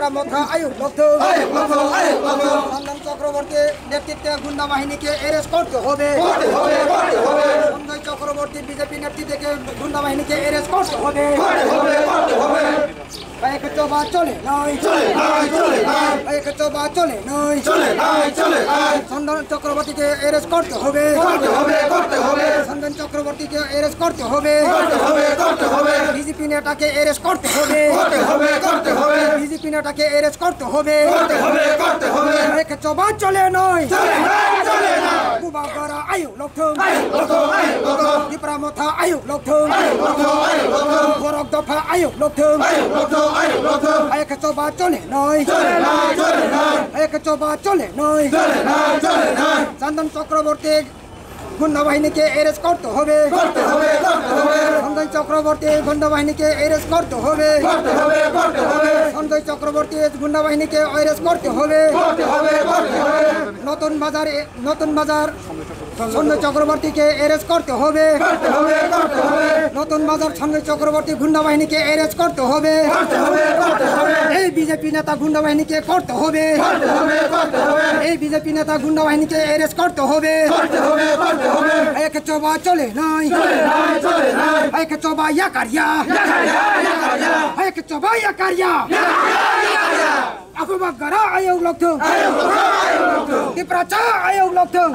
বিপ্রামথা আয়ুব লব্ধ। চন্দন চক্রবর্তী নেতৃত্বে গুন্ডা বাহিনীকে এরেস্ট করতে হবে। সঞ্জয় চক্রবর্তী বিজেপি নেতৃত্বে গুন্ডা বাহিনীকে এরেস্ট করতে হবে। এক চোবা চলে নয় এক চোবা চলে নয় চন্দন চক্রবর্তীকে অ্যারেস্ট করতে হবে। চন্দন চক্রবর্তীকে অ্যারেস্ট করতে হবে। বিজেপি নেতাকে অ্যারেস্ট করতে হবে। বিজেপি নেতাকে অ্যারেস্ট করতে হবে। এক চোবা চলে নয় কুবাগরা আয়ু লক্ষম বিপ্রামথা আয়ু লক্ষম গোরখ দফা আয়ু লক্ষম এক চোবা চলে নয়। এক চোবা চলে নয়। চন্দন চক্রবর্তী গুন্ডা বাহিনীকে অ্যারেস্ট করতে হবে সঞ্জয় চক্রবর্তী গুন্ডা বাহিনীকে অ্যারেস্ট করতে হবে। সঞ্জয় চক্রবর্তী গুন্ডা বাহিনীকে অ্যারেস্ট করতে হবে। নতুন বাজার নতুন বাজার সঞ্জয় চক্রবর্তীকে অ্যারেস্ট করতে হবে। নতুন বাজার সঞ্জয় চক্রবর্তী গুন্ডা বাহিনীকে অ্যারেস্ট করতে হবে। এই বিজেপি নেতা গুন্ডা বাহিনীকে করতে হবে। এই বিজেপি নেতা গুন্ডা বাহিনীকে অ্যারেস্ট করতে হবে। এক চোবা চলে নাই। এক চোবা ইয়া কারিয়া এক চোবা ইয়া কারিয়া Aku magara ayaw lagtong. Di pracha ayaw lagtong.